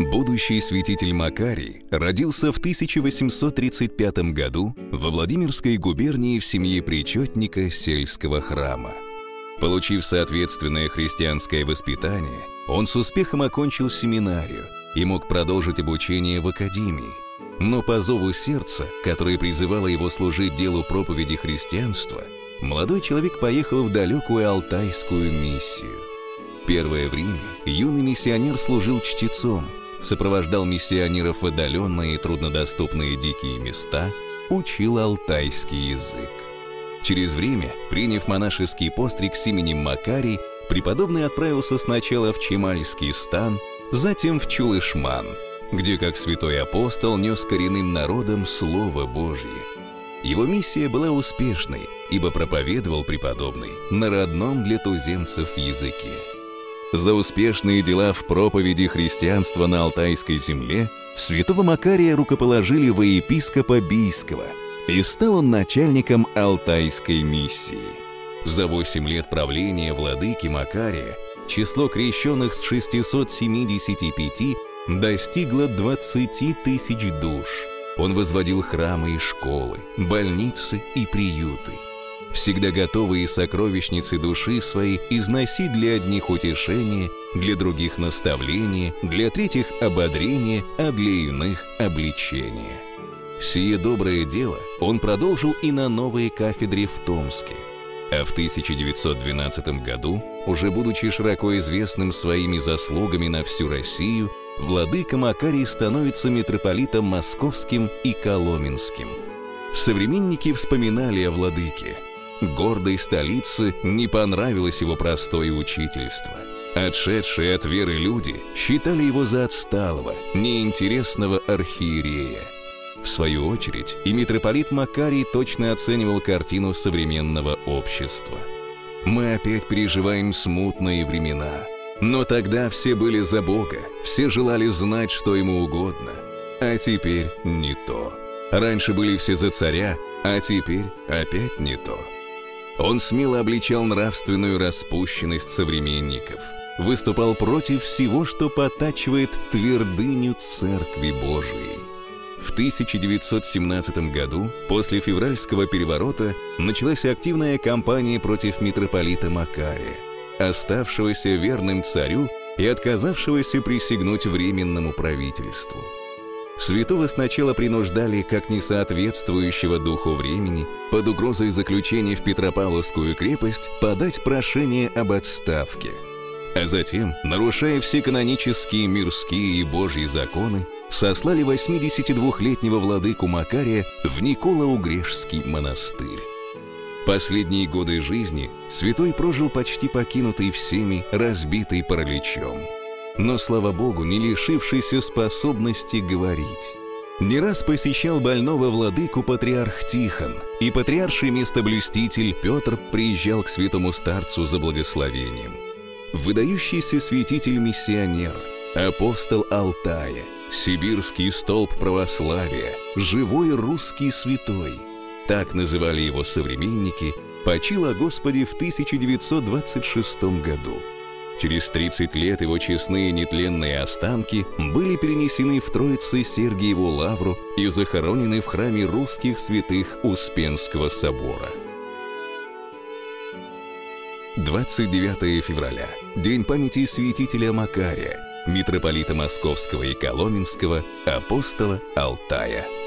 Будущий святитель Макарий родился в 1835 году во Владимирской губернии в семье причетника сельского храма. Получив соответственное христианское воспитание, он с успехом окончил семинарию и мог продолжить обучение в академии. Но по зову сердца, которое призывало его служить делу проповеди христианства, молодой человек поехал в далекую алтайскую миссию. Первое время юный миссионер служил чтецом – сопровождал миссионеров в отдаленные и труднодоступные дикие места, учил алтайский язык. Через время, приняв монашеский постриг с именем Макарий, преподобный отправился сначала в Чемальский стан, затем в Чулышман, где, как святой апостол, нес коренным народам Слово Божье. Его миссия была успешной, ибо проповедовал преподобный на родном для туземцев языке. За успешные дела в проповеди христианства на Алтайской земле святого Макария рукоположили во епископа Бийского, и стал он начальником Алтайской миссии. За 8 лет правления владыки Макария число крещенных с 675 достигло 20 тысяч душ. Он возводил храмы и школы, больницы и приюты – всегда готовые сокровищницы души своей износить для одних утешение, для других наставление, для третьих ободрение, а для иных обличение. Сие доброе дело он продолжил и на новой кафедре в Томске. А в 1912 году, уже будучи широко известным своими заслугами на всю Россию, владыка Макарий становится митрополитом московским и коломенским. Современники вспоминали о владыке – Гордой столице не понравилось его простое учительство. Отшедшие от веры люди считали его за отсталого, неинтересного архиерея. В свою очередь, и митрополит Макарий точно оценивал картину современного общества. Мы опять переживаем смутные времена. Но тогда все были за Бога, все желали знать, что ему угодно. А теперь не то. Раньше были все за царя, а теперь опять не то. Он смело обличал нравственную распущенность современников, выступал против всего, что потачивает твердыню Церкви Божией. В 1917 году, после февральского переворота, началась активная кампания против митрополита Макария, оставшегося верным царю и отказавшегося присягнуть Временному правительству – Святого сначала принуждали, как несоответствующего духу времени, под угрозой заключения в Петропавловскую крепость, подать прошение об отставке. А затем, нарушая все канонические, мирские и божьи законы, сослали 82-летнего владыку Макария в Никола-Угрешский монастырь. Последние годы жизни святой прожил почти покинутый всеми, разбитый параличом – но, слава богу, не лишившийся способности говорить. Не раз посещал больного владыку патриарх Тихон, и патриарший местоблюститель Петр приезжал к святому старцу за благословением. Выдающийся святитель-миссионер, апостол Алтая, сибирский столб православия, живой русский святой – так называли его современники, почил о Господе в 1926 году – Через 30 лет его честные нетленные останки были перенесены в Троице Сергиеву лавру и захоронены в храме русских святых Успенского собора. 29 февраля – День памяти святителя Макария, митрополита Московского и Коломенского, апостола Алтая.